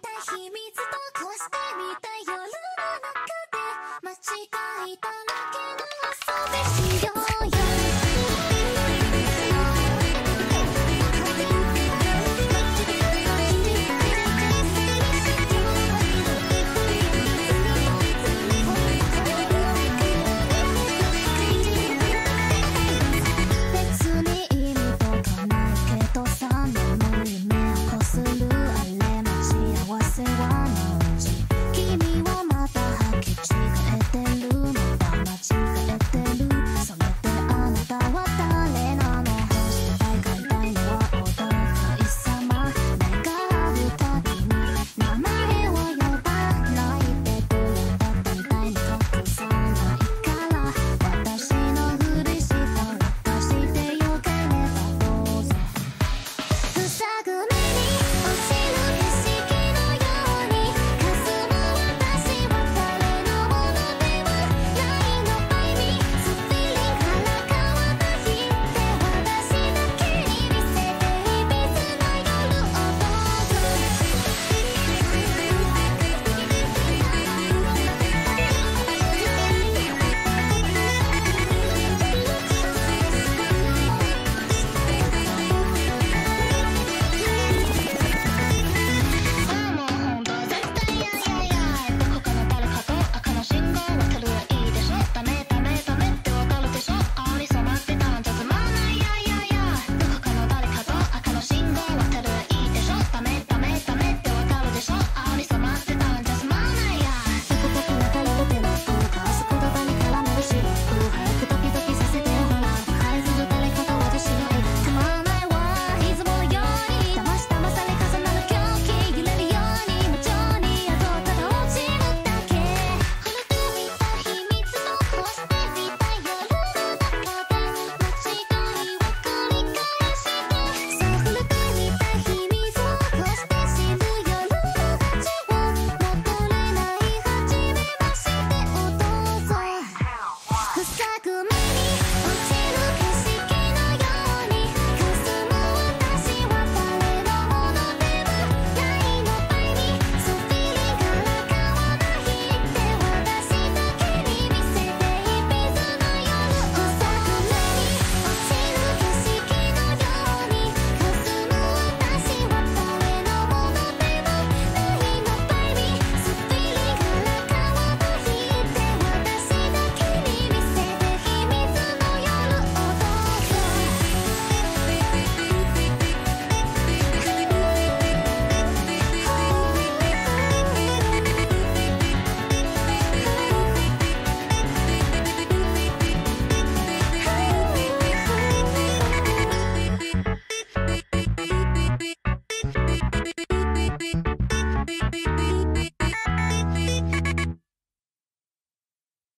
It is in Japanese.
た秘密と壊してみた夜の中で間違えただけの遊びしようよ。